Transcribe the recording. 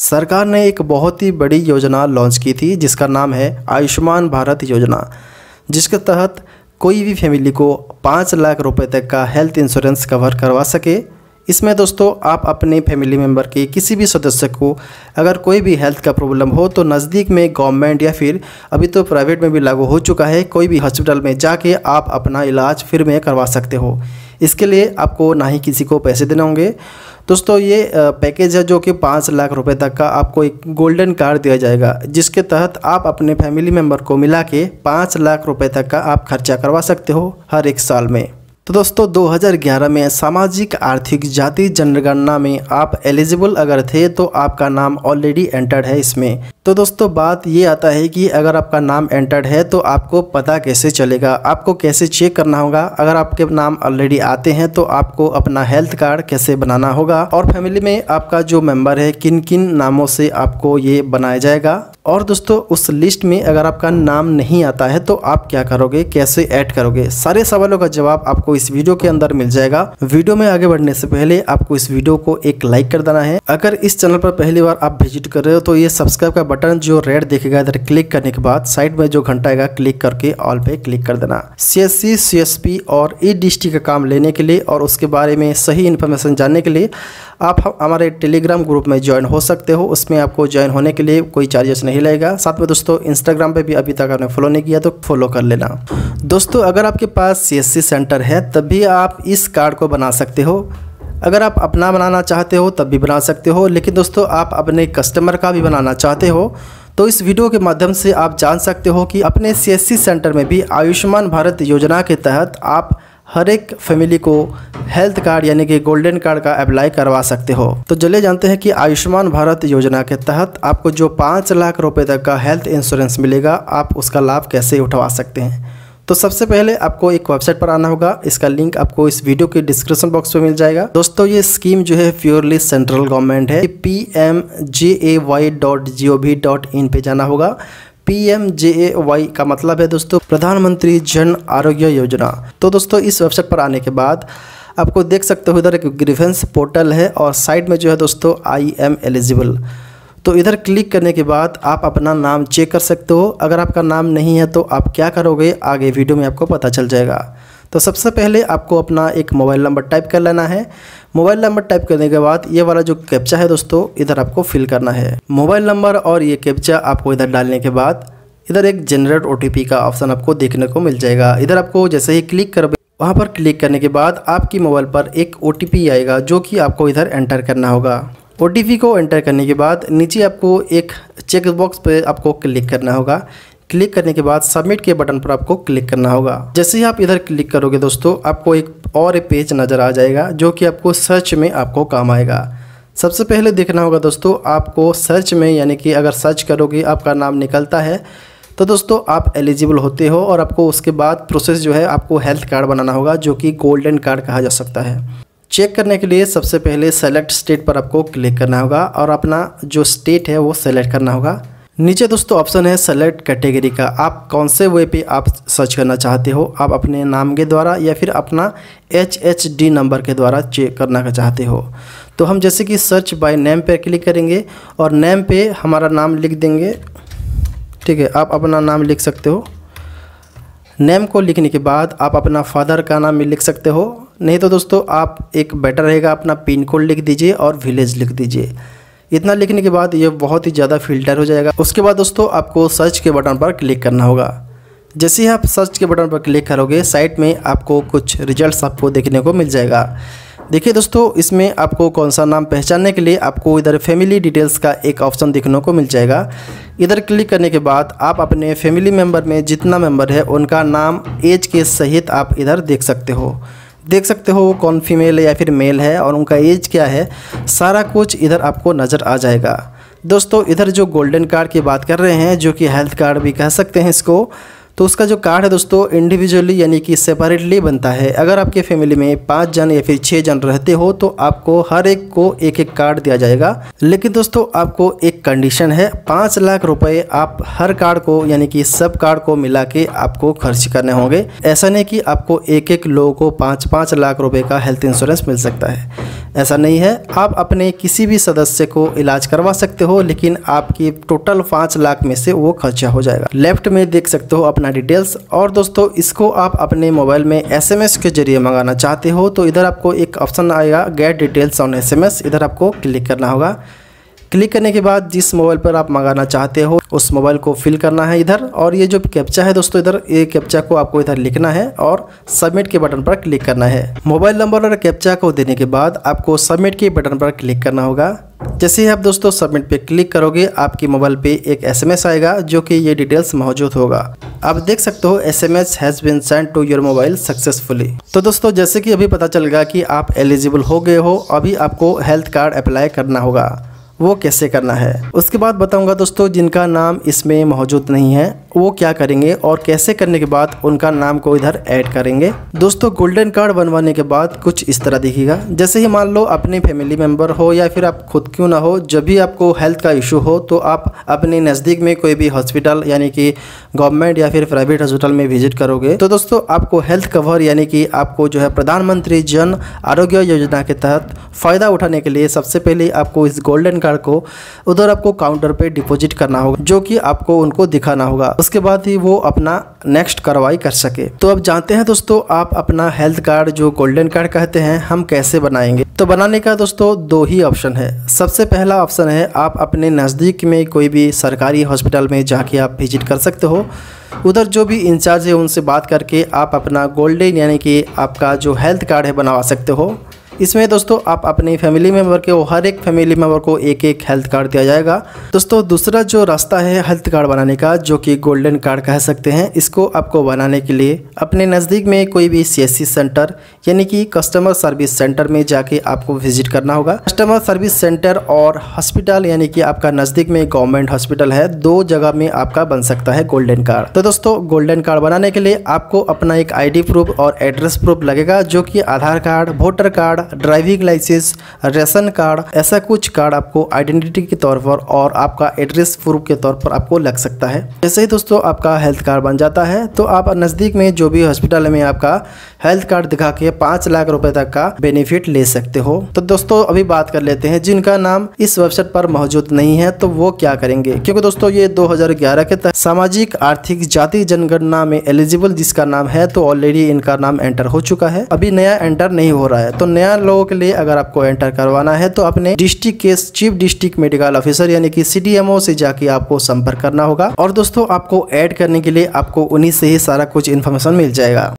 सरकार ने एक बहुत ही बड़ी योजना लॉन्च की थी, जिसका नाम है आयुष्मान भारत योजना, जिसके तहत कोई भी फैमिली को पाँच लाख रुपए तक का हेल्थ इंश्योरेंस कवर करवा सके। इसमें दोस्तों, आप अपने फैमिली मेंबर के किसी भी सदस्य को अगर कोई भी हेल्थ का प्रॉब्लम हो तो नज़दीक में गवर्नमेंट या फिर अभी तो प्राइवेट में भी लागू हो चुका है, कोई भी हॉस्पिटल में जाके आप अपना इलाज फिर में करवा सकते हो। इसके लिए आपको ना ही किसी को पैसे देने होंगे। दोस्तों, ये पैकेज है जो कि पाँच लाख रुपए तक का आपको एक गोल्डन कार्ड दिया जाएगा, जिसके तहत आप अपने फैमिली मेंबर को मिला के पाँच लाख रुपए तक का आप खर्चा करवा सकते हो हर एक साल में। तो दोस्तों 2011 में सामाजिक, आर्थिक, जाति जनगणना में आप एलिजिबल अगर थे तो आपका नाम ऑलरेडी एंटर्ड है इसमें। तो दोस्तों, बात ये आता है कि अगर आपका नाम एंटर्ड है तो आपको पता कैसे चलेगा? आपको कैसे चेक करना होगा? अगर आपके नाम ऑलरेडी आते हैं तो आपको अपना हेल्थ कार्ड कैसे बनाना होगा? और फैमिली में आपका जो मेंबर है किन किन नामों से आपको ये बनाया जाएगा? और दोस्तों, उस लिस्ट में अगर आपका नाम नहीं आता है तो आप क्या करोगे? कैसे ऐड करोगे? सारे सवालों का जवाब आपको इस वीडियो के अंदर मिल जाएगा। वीडियो में आगे बढ़ने से पहले आपको इस वीडियो को एक लाइक कर देना है। अगर इस चैनल पर पहली बार आप विज़िट कर रहे हो तो ये सब्सक्राइब का बटन जो रेड दिखेगा, इधर क्लिक करने के बाद साइड में जो घंटा आएगा, क्लिक करके ऑल पे क्लिक कर देना। सी एस और ई डी का काम लेने के लिए और उसके बारे में सही इन्फॉर्मेशन जानने के लिए आप हमारे टेलीग्राम ग्रुप में ज्वाइन हो सकते हो। उसमें आपको ज्वाइन होने के लिए कोई चार्जेस नहीं लगेगा। साथ में दोस्तों इंस्टाग्राम पे भी अभी तक आपने फॉलो नहीं किया तो फॉलो कर लेना। दोस्तों, अगर आपके पास सीएससी सेंटर है तब भी आप इस कार्ड को बना सकते हो। अगर आप अपना बनाना चाहते हो, तब भी बना सकते हो, लेकिन दोस्तों, आप अपने कस्टमर का भी बनाना चाहते हो तो इस वीडियो के माध्यम से आप जान सकते हो कि अपने सीएससी सेंटर में भी आयुष्मान भारत योजना के तहत आप हर एक फैमिली को हेल्थ कार्ड यानी कि गोल्डन कार्ड का अप्लाई करवा सकते हो। तो चले जानते हैं कि आयुष्मान भारत योजना के तहत आपको जो पाँच लाख रुपए तक का हेल्थ इंश्योरेंस मिलेगा, आप उसका लाभ कैसे उठवा सकते हैं? तो सबसे पहले आपको एक वेबसाइट पर आना होगा। इसका लिंक आपको इस वीडियो के डिस्क्रिप्शन बॉक्स में मिल जाएगा। दोस्तों, ये स्कीम जो है प्योरली सेंट्रल गवर्नमेंट है। P M J A Y dot G O V dot in पे जाना होगा। P M J A Y का मतलब है दोस्तों, प्रधानमंत्री जन आरोग्य योजना। तो दोस्तों, इस वेबसाइट पर आने के बाद आपको देख सकते हो इधर एक ग्रीवेंस पोर्टल है और साइड में जो है दोस्तों आई एम एलिजिबल तो इधर क्लिक करने के बाद आप अपना नाम चेक कर सकते हो। अगर आपका नाम नहीं है तो आप क्या करोगे? आगे वीडियो में आपको पता चल जाएगा। तो सबसे पहले आपको अपना एक मोबाइल नंबर टाइप कर लेना है। मोबाइल नंबर टाइप करने के बाद ये वाला जो कैप्चा है दोस्तों, इधर आपको फिल करना है। मोबाइल नंबर और ये कैप्चा आपको इधर डालने के बाद इधर एक जनरेट ओ का ऑप्शन आपको देखने को मिल जाएगा। इधर आपको जैसे ही क्लिक कर वहाँ पर क्लिक करने के बाद आपकी मोबाइल पर एक ओटीपी आएगा जो कि आपको इधर एंटर करना होगा। ओ को एंटर करने के बाद नीचे आपको एक चेक बॉक्स पे आपको क्लिक करना होगा। क्लिक करने के बाद सबमिट के बटन पर आपको क्लिक करना होगा। जैसे ही आप इधर क्लिक करोगे दोस्तों, आपको एक और एक पेज नज़र आ जाएगा, जो कि आपको सर्च में आपको काम आएगा। सबसे पहले देखना होगा दोस्तों, आपको सर्च में, यानी कि अगर सर्च करोगे, आपका नाम निकलता है। तो दोस्तों, आप एलिजिबल होते हो और आपको उसके बाद प्रोसेस जो है, आपको हेल्थ कार्ड बनाना होगा, जो कि गोल्डन कार्ड कहा जा सकता है। चेक करने के लिए सबसे पहले सेलेक्ट स्टेट पर आपको क्लिक करना होगा और अपना जो स्टेट है वो सेलेक्ट करना होगा। नीचे दोस्तों ऑप्शन है सेलेक्ट कैटेगरी का। आप कौन से वे पे आप सर्च करना चाहते हो? आप अपने नाम के द्वारा या फिर अपना एच एच डी नंबर के द्वारा चेक करना चाहते हो। तो हम जैसे कि सर्च बाय नेम पे क्लिक करेंगे और नेम पे हमारा नाम लिख देंगे। ठीक है, आप अपना नाम लिख सकते हो। नेम को लिखने के बाद आप अपना फादर का नाम लिख सकते हो। नहीं तो दोस्तों, आप एक बेटर रहेगा, अपना पिन कोड लिख दीजिए और विलेज लिख दीजिए। इतना लिखने के बाद ये बहुत ही ज़्यादा फ़िल्टर हो जाएगा। उसके बाद दोस्तों, आपको सर्च के बटन पर क्लिक करना होगा। जैसे ही आप सर्च के बटन पर क्लिक करोगे साइट में आपको कुछ रिजल्ट्स आपको देखने को मिल जाएगा। देखिए दोस्तों, इसमें आपको कौन सा नाम पहचानने के लिए आपको इधर फैमिली डिटेल्स का एक ऑप्शन देखने को मिल जाएगा। इधर क्लिक करने के बाद आप अपने फैमिली मेंबर में जितना मेंबर है, उनका नाम एज के सहित आप इधर देख सकते हो। देख सकते हो वो कौन फीमेल है या फिर मेल है और उनका एज क्या है, सारा कुछ इधर आपको नज़र आ जाएगा। दोस्तों, इधर जो गोल्डन कार्ड की बात कर रहे हैं, जो कि हेल्थ कार्ड भी कह सकते हैं इसको तो उसका जो कार्ड है दोस्तों इंडिविजुअली यानी कि सेपरेटली बनता है। अगर आपके फैमिली में पाँच जन या फिर छः जन रहते हो तो आपको हर एक को एक एक कार्ड दिया जाएगा। लेकिन दोस्तों, आपको एक कंडीशन है, पाँच लाख रुपए आप हर कार्ड को, यानी कि सब कार्ड को मिला के आपको खर्च करने होंगे। ऐसा नहीं कि आपको एक एक लोगों को पाँच पाँच लाख रुपए का हेल्थ इंश्योरेंस मिल सकता है। ऐसा नहीं है। आप अपने किसी भी सदस्य को इलाज करवा सकते हो, लेकिन आपकी टोटल पाँच लाख में से वो खर्चा हो जाएगा। लेफ़्ट में देख सकते हो अपना डिटेल्स और दोस्तों, इसको आप अपने मोबाइल में एसएमएस के ज़रिए मंगाना चाहते हो तो इधर आपको एक ऑप्शन आएगा गेट डिटेल्स ऑन एसएमएस इधर आपको क्लिक करना होगा। क्लिक करने के बाद जिस मोबाइल पर आप मंगाना चाहते हो, उस मोबाइल को फिल करना है इधर। और ये जो कैप्चा है दोस्तों, इधर ये कैप्चा को आपको इधर लिखना है और सबमिट के बटन पर क्लिक करना है। मोबाइल नंबर और कैप्चा को देने के बाद आपको सबमिट के बटन पर क्लिक करना होगा। जैसे ही आप दोस्तों सबमिट पे क्लिक करोगे, आपके मोबाइल पे एक एसएमएस आएगा, जो कि ये डिटेल्स मौजूद होगा। आप देख सकते हो S M S has been send to your mobile successfully तो दोस्तों, जैसे कि अभी पता चल गया कि आप एलिजिबल हो गए हो, अभी आपको हेल्थ कार्ड अप्लाई करना होगा। वो कैसे करना है? उसके बाद बताऊँगा दोस्तों जिनका नाम इसमें मौजूद नहीं है। वो क्या करेंगे और कैसे करने के बाद उनका नाम को इधर ऐड करेंगे। दोस्तों गोल्डन कार्ड बनवाने के बाद कुछ इस तरह दिखेगा। जैसे ही मान लो अपने फैमिली मेंबर हो या फिर आप खुद क्यों ना हो, जब भी आपको हेल्थ का इशू हो तो आप अपने नज़दीक में कोई भी हॉस्पिटल यानी कि गवर्नमेंट या फिर प्राइवेट हॉस्पिटल में विज़िट करोगे। तो दोस्तों, आपको हेल्थ कवर यानी कि आपको जो है प्रधानमंत्री जन आरोग्य योजना के तहत फ़ायदा उठाने के लिए सबसे पहले आपको इस गोल्डन कार्ड को उधर आपको काउंटर पर डिपॉजिट करना होगा, जो कि आपको उनको दिखाना होगा। उसके बाद ही वो अपना नेक्स्ट कार्रवाई कर सके। तो अब जानते हैं दोस्तों, आप अपना हेल्थ कार्ड जो गोल्डन कार्ड कहते हैं, हम कैसे बनाएँगे? तो बनाने का दोस्तों, दो ही ऑप्शन है। सबसे पहला ऑप्शन है, आप अपने नज़दीक में कोई भी सरकारी हॉस्पिटल में जाके आप विज़िट कर सकते हो। उधर जो भी इंचार्ज है, उनसे बात करके आप अपना गोल्डन यानी कि आपका जो हेल्थ कार्ड है, बनवा सकते हो। इसमें दोस्तों आप अपनी फैमिली मेंबर के, हर एक फैमिली मेंबर को एक एक हेल्थ कार्ड दिया जाएगा। दोस्तों, दूसरा जो रास्ता है हेल्थ कार्ड बनाने का, जो कि गोल्डन कार्ड कह सकते हैं, इसको आपको बनाने के लिए अपने नज़दीक में कोई भी सीएससी सेंटर यानी कि कस्टमर सर्विस सेंटर में जाके आपको विज़िट करना होगा। कस्टमर सर्विस सेंटर और हॉस्पिटल यानी कि आपका नज़दीक में गवर्नमेंट हॉस्पिटल है, दो जगह में आपका बन सकता है गोल्डन कार्ड तो दोस्तों गोल्डन कार्ड बनाने के लिए आपको अपना एक आईडी प्रूफ और एड्रेस प्रूफ लगेगा, जो कि Aadhaar card voter card driving licence, ration card, ऐसा कुछ कार्ड आपको आइडेंटिटी के तौर पर और आपका एड्रेस प्रूफ के तौर पर आपको लग सकता है। जैसे ही दोस्तों आपका हेल्थ कार्ड बन जाता है तो आप नज़दीक में जो भी हॉस्पिटल में आपका हेल्थ कार्ड दिखा के पाँच लाख रुपए तक का बेनिफिट ले सकते हो। तो दोस्तों अभी बात कर लेते हैं, जिनका नाम इस वेबसाइट पर मौजूद नहीं है तो वो क्या करेंगे? क्योंकि दोस्तों ये 2011 के तहत सामाजिक, आर्थिक, जाति जनगणना में एलिजिबल जिसका नाम है तो ऑलरेडी इनका नाम एंटर हो चुका है। अभी नया एंटर नहीं हो रहा है तो नया लोगों के लिए अगर आपको एंटर करवाना है तो अपने डिस्ट्रिक्ट के चीफ डिस्ट्रिक्ट मेडिकल ऑफिसर यानी कि सीडीएमओ से जाके आपको संपर्क करना होगा। और दोस्तों, आपको ऐड करने के लिए आपको उन्हीं से ही सारा कुछ इन्फॉर्मेशन मिल जाएगा।